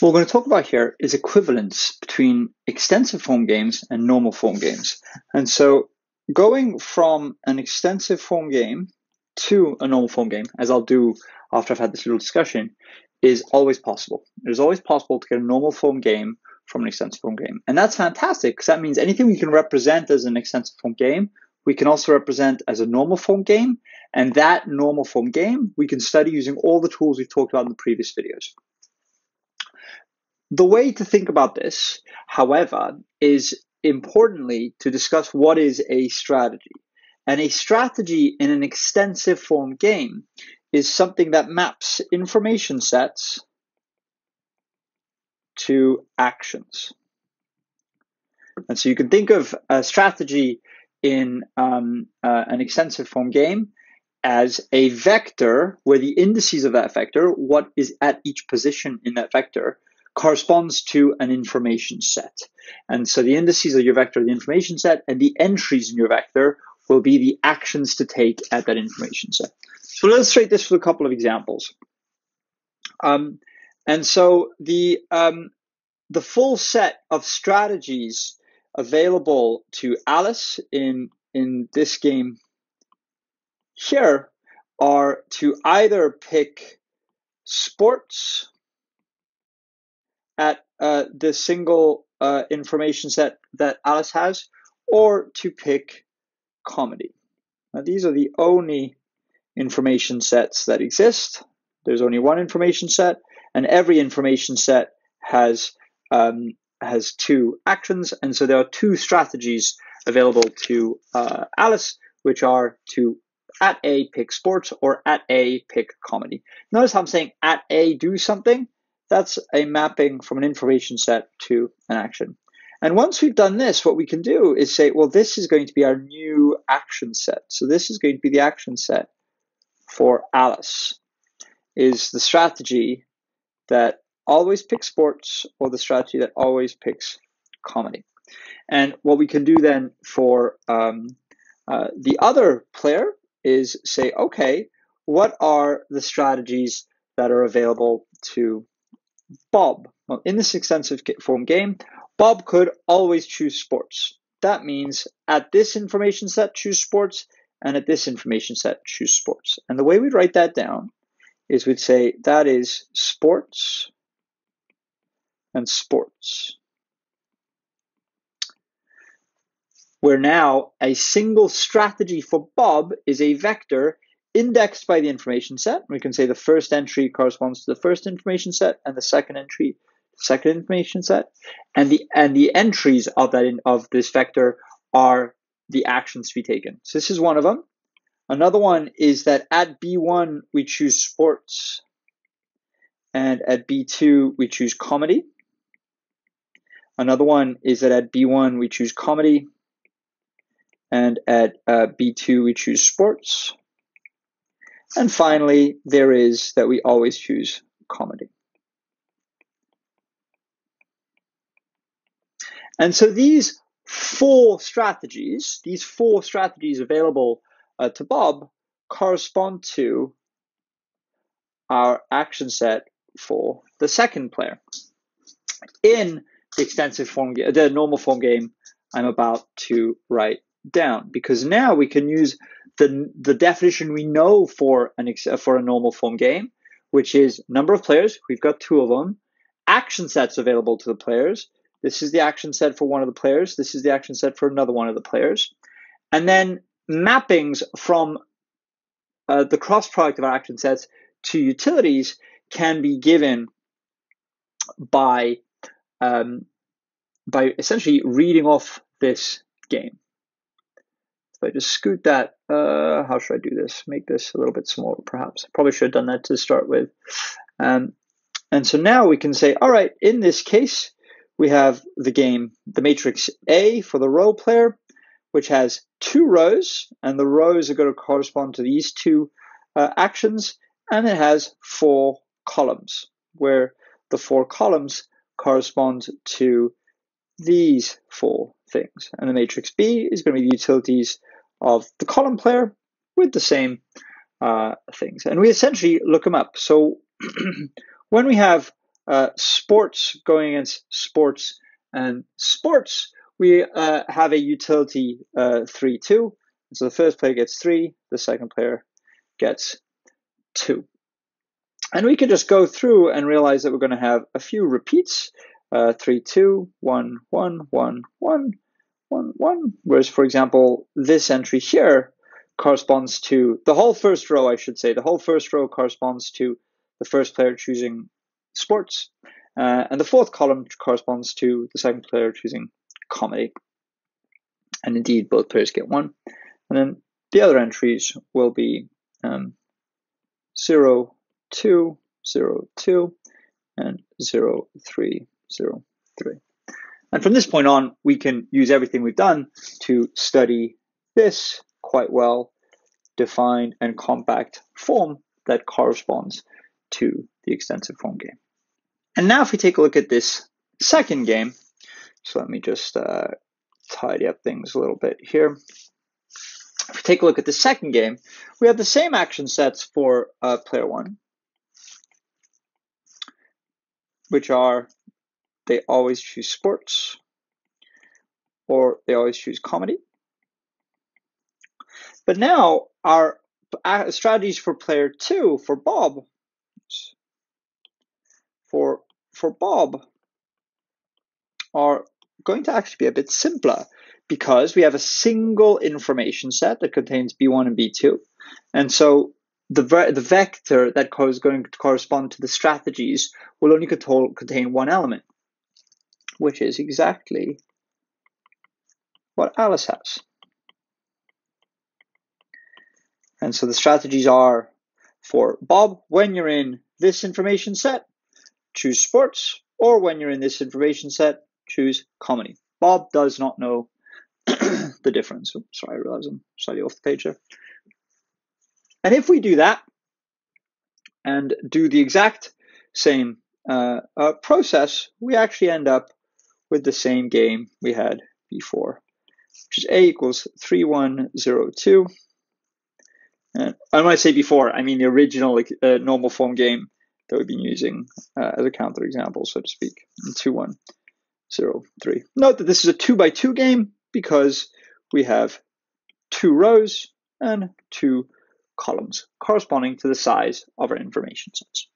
What we're going to talk about here is equivalence between extensive form games and normal form games. And so going from an extensive form game to a normal form game, as I'll do after I've had this little discussion, is always possible. It is always possible to get a normal form game from an extensive form game. And that's fantastic because that means anything we can represent as an extensive form game, we can also represent as a normal form game. And that normal form game we can study using all the tools we've talked about in the previous videos. The way to think about this, however, is importantly to discuss what is a strategy. And a strategy in an extensive form game is something that maps information sets to actions. And so you can think of a strategy in um, uh, an extensive form game as a vector where the indices of that vector, what is at each position in that vector, corresponds to an information set. And so the indices of your vector are the information set, and the entries in your vector will be the actions to take at that information set. So let's illustrate this with a couple of examples. Um, and so the um, the full set of strategies available to Alice in in this game here are to either pick sports at uh, the single uh, information set that Alice has, or to pick comedy. Now, these are the only information sets that exist. There's only one information set, and every information set has um, has two actions, and so there are two strategies available to uh, Alice, which are to at A pick sports or at A pick comedy. Notice how I'm saying at A do something. That's a mapping from an information set to an action. And once we've done this, what we can do is say, well, this is going to be our new action set. So this is going to be the action set for Alice, is the strategy that always picks sports or the strategy that always picks comedy. And what we can do then for um, uh, the other player is say, okay, what are the strategies that are available to Bob. Well, in this extensive form game, Bob could always choose sports. That means at this information set, choose sports, and at this information set, choose sports. And the way we'd write that down is we'd say that is sports and sports. Where now a single strategy for Bob is a vector indexed by the information set. We can say the first entry corresponds to the first information set and the second entry second information set. And the and the entries of that in, of this vector are the actions to be taken. So this is one of them. Another one is that at B1 we choose sports and at B2 we choose comedy. Another one is that at B1 we choose comedy and at uh, B2 we choose sports. And finally, there is that we always choose comedy. And so these four strategies, these four strategies available uh, to Bob, correspond to our action set for the second player. In the extensive form, the normal form game, I'm about to write down because now we can use the the definition we know for an for a normal form game, which is number of players. We've got two of them. Action sets available to the players. This is the action set for one of the players. This is the action set for another one of the players. And then mappings from uh, the cross product of our action sets to utilities can be given by um, by essentially reading off this game. I just scoot that, uh, how should I do this? Make this a little bit smaller, perhaps. Probably should have done that to start with. Um, and so now we can say, all right, in this case, we have the game, the matrix A for the row player, which has two rows, and the rows are going to correspond to these two uh, actions, and it has four columns, where the four columns correspond to these four things. And the matrix B is going to be the utilities of the column player with the same uh, things. And we essentially look them up. So when we have uh, sports going against sports and sports, we uh, have a utility uh, 3 2. So the first player gets 3, the second player gets 2. And we can just go through and realize that we're going to have a few repeats uh, 3 2, 1 1, 1 1, 1 1. Whereas, for example, this entry here corresponds to the whole first row, I should say. The whole first row corresponds to the first player choosing sports. Uh, and the fourth column corresponds to the second player choosing comedy. And indeed, both players get one. And then the other entries will be um, 0, 2, 0, 2, and 0, 3, 0, 3. And from this point on, we can use everything we've done to study this quite well defined and compact form that corresponds to the extensive form game. And now if we take a look at this second game, so let me just uh, tidy up things a little bit here. If we take a look at the second game, we have the same action sets for uh, player one, which are they always choose sports or they always choose comedy. But now our strategies for player two, for Bob, for, for Bob are going to actually be a bit simpler because we have a single information set that contains B1 and B2. And so the, the vector that is going to correspond to the strategies will only contain one element, which is exactly what Alice has. And so the strategies are for Bob, when you're in this information set, choose sports, or when you're in this information set, choose comedy. Bob does not know the difference. Oh, sorry, I realize I'm slightly off the page there. And if we do that and do the exact same uh, uh, process, we actually end up with the same game we had before, which is A equals 3102. And when I say before, I mean the original uh, normal form game that we've been using uh, as a counterexample, so to speak, in 2 1 0 3. Note that this is a 2 by 2 game because we have two rows and two columns corresponding to the size of our information sets.